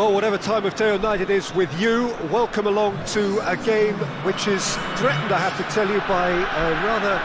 Well, whatever time of day or night it is with you, welcome along to a game which is threatened, I have to tell you, by a rather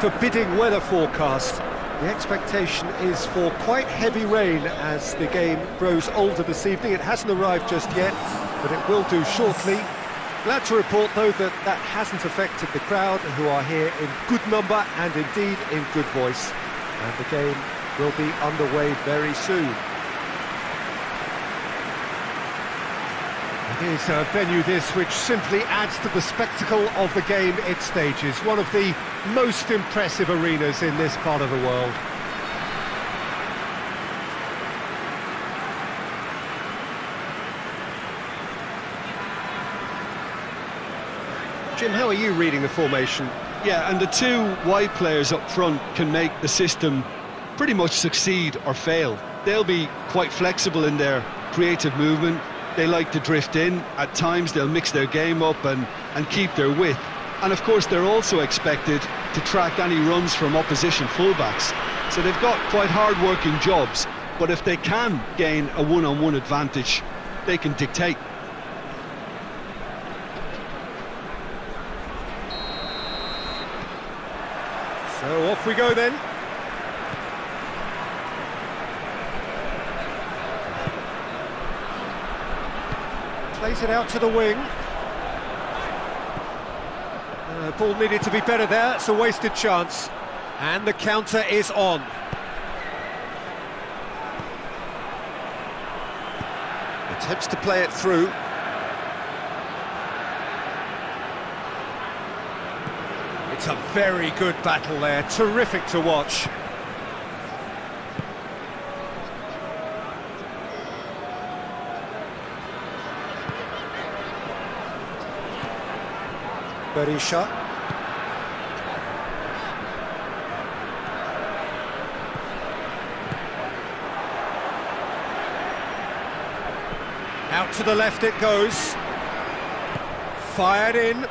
forbidding weather forecast. The expectation is for quite heavy rain as the game grows older this evening. It hasn't arrived just yet, but it will do shortly. Glad to report, though, that that hasn't affected the crowd, who are here in good number and indeed in good voice. And the game will be underway very soon. Is a venue this which simply adds to the spectacle of the game it stages. One of the most impressive arenas in this part of the world. Jim, how are you reading the formation? Yeah, and the two wide players up front can make the system pretty much succeed or fail. They'll be quite flexible in their creative movement, they like to drift in. At times they'll mix their game up and, and keep their width. And of course they're also expected to track any runs from opposition fullbacks. So they've got quite hard-working jobs, but if they can gain a one-on-one -on -one advantage, they can dictate. So off we go then. Plays it out to the wing. Uh, ball needed to be better there, it's a wasted chance. And the counter is on. Attempts to play it through. It's a very good battle there, terrific to watch. Berisha. Out to the left it goes. Fired in.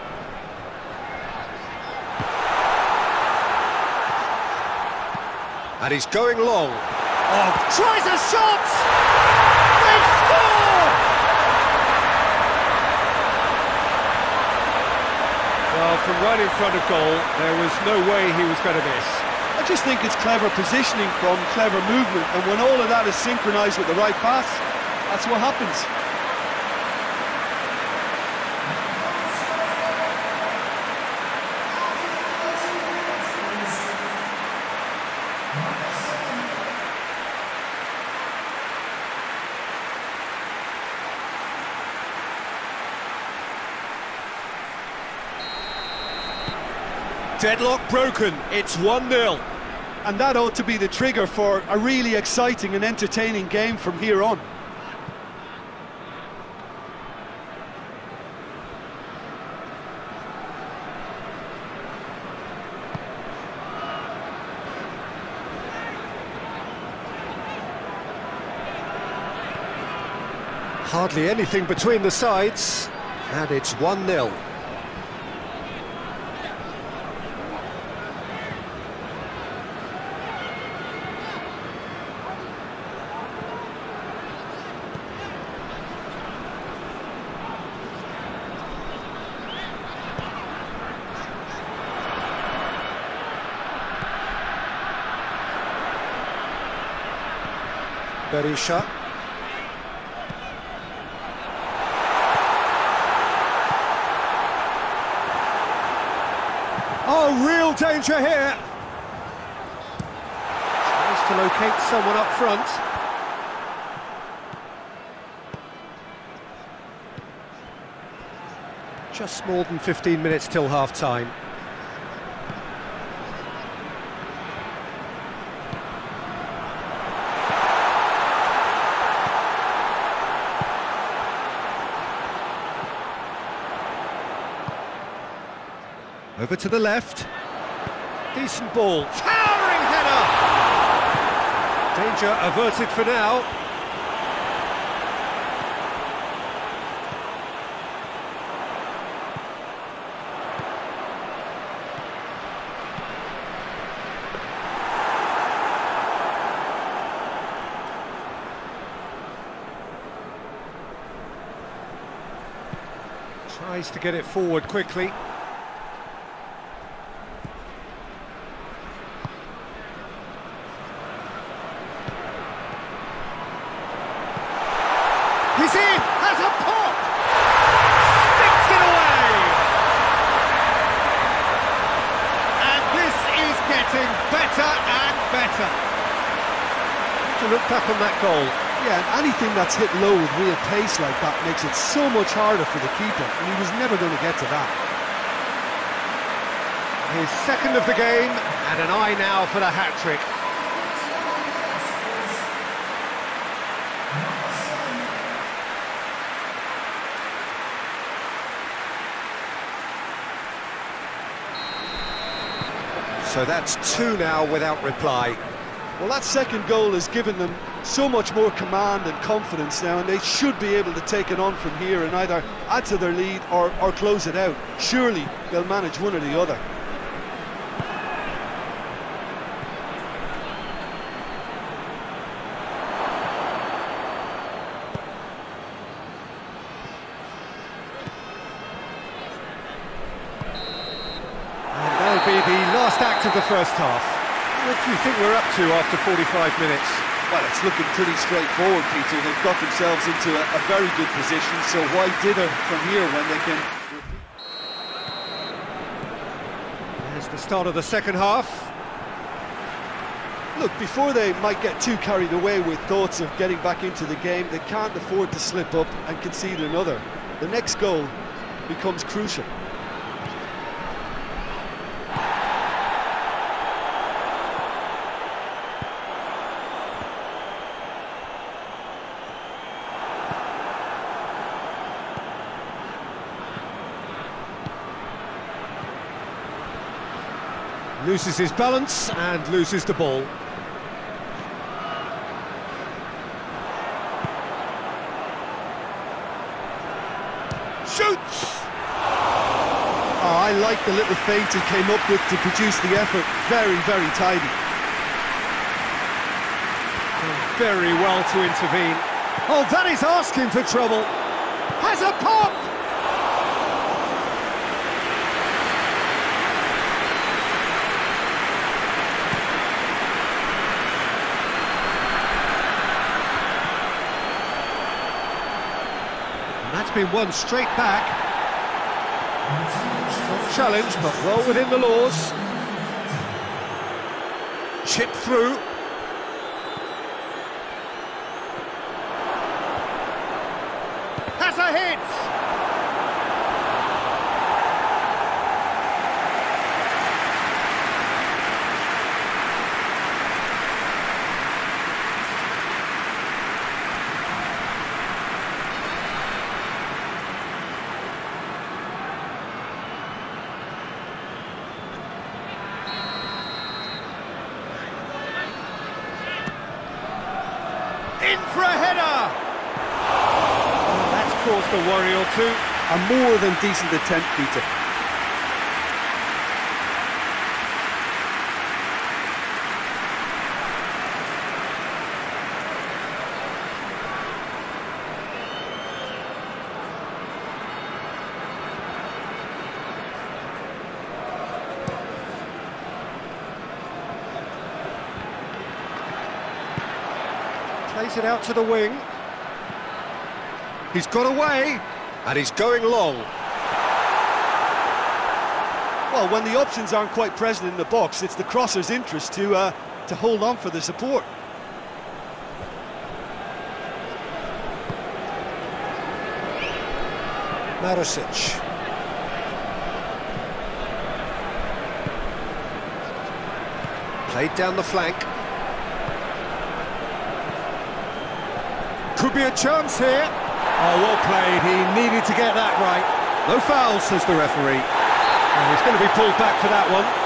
And he's going long. Oh, tries a shot! They score! Well, from right in front of goal, there was no way he was going to miss. I just think it's clever positioning from clever movement, and when all of that is synchronised with the right pass, that's what happens. Deadlock broken, it's 1-0. And that ought to be the trigger for a really exciting and entertaining game from here on. Hardly anything between the sides, and it's 1-0. Berisha. Oh, real danger here. Tries to locate someone up front. Just more than 15 minutes till half-time. Over to the left. Decent ball. Towering header! Danger averted for now. Tries to get it forward quickly. He's in! Has a pop! Sticks it away! And this is getting better and better. To look back on that goal. Yeah, and anything that's hit low with real pace like that makes it so much harder for the keeper, and he was never going to get to that. His second of the game, and an eye now for the hat-trick. So that's two now without reply. Well, that second goal has given them so much more command and confidence now, and they should be able to take it on from here and either add to their lead or, or close it out. Surely they'll manage one or the other. Be the last act of the first half. What do you think we're up to after 45 minutes? Well, it's looking pretty straightforward, Peter. They've got themselves into a, a very good position, so why dither from here when they can... There's the start of the second half. Look, before they might get too carried away with thoughts of getting back into the game, they can't afford to slip up and concede another. The next goal becomes crucial. Loses his balance and loses the ball. Shoots! Oh, I like the little feint he came up with to produce the effort. Very, very tidy. Very well to intervene. Oh, that is asking for trouble. Has a pop! That's been won straight back. Challenge, but well within the laws. Chip through. Has a hit! For a header! That's caused a worry or two. A more than decent attempt, Peter. Plays it out to the wing. He's got away, and he's going long. Well, when the options aren't quite present in the box, it's the crosser's interest to uh, to hold on for the support. Marušić. Played down the flank. Could be a chance here. Oh, well played. He needed to get that right. No foul, says the referee. And he's going to be pulled back for that one.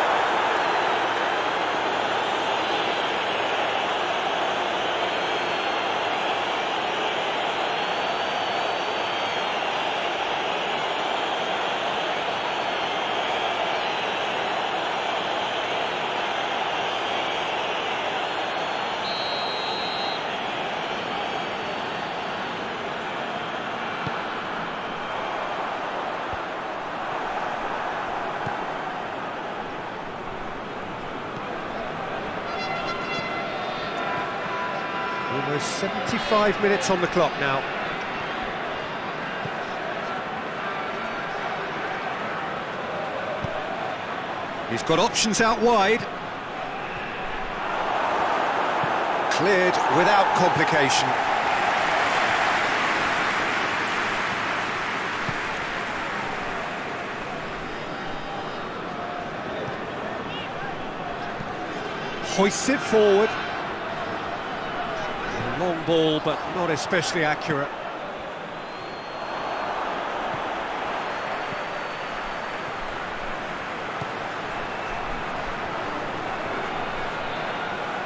75 minutes on the clock now. He's got options out wide. Cleared without complication. Hoists it forward. Ball, but not especially accurate.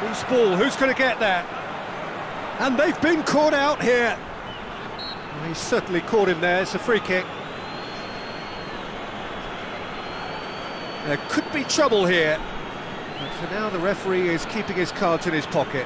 Loose ball, who's going to get that? And they've been caught out here. Well, certainly caught him there, it's a free kick. There could be trouble here. But for now, the referee is keeping his cards in his pocket.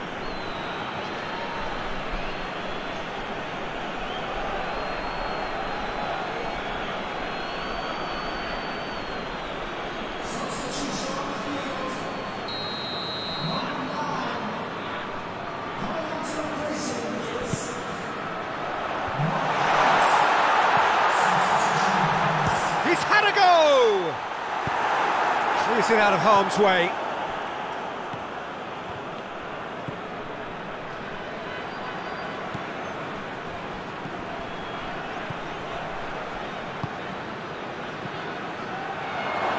Clears it out of harm's way.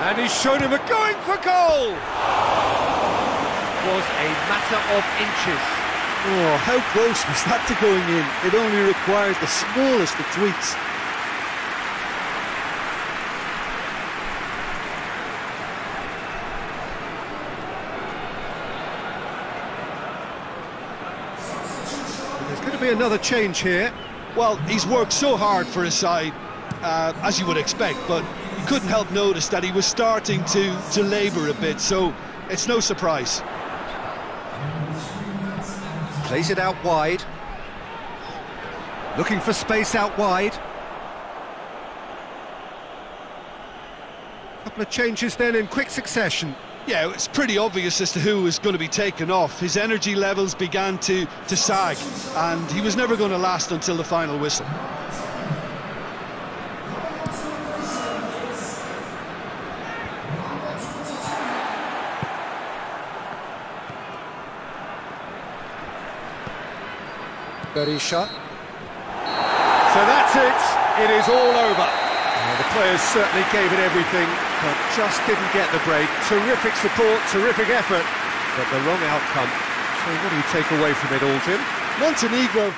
And he's shown him a going for goal! Was a matter of inches. Oh, how close was that to going in? It only required the smallest of tweaks. There's going to be another change here. Well, he's worked so hard for his side, uh, as you would expect, but you couldn't help notice that he was starting to, to labour a bit, so it's no surprise. Plays it out wide. Looking for space out wide. Couple of changes then in quick succession. Yeah, it's pretty obvious as to who was going to be taken off. His energy levels began to, to sag, and he was never going to last until the final whistle. Berisha. So that's it. It is all over. Well, the players certainly gave it everything, but just didn't get the break. Terrific support, terrific effort, but the wrong outcome. So what do you take away from it all, Jim? Montenegro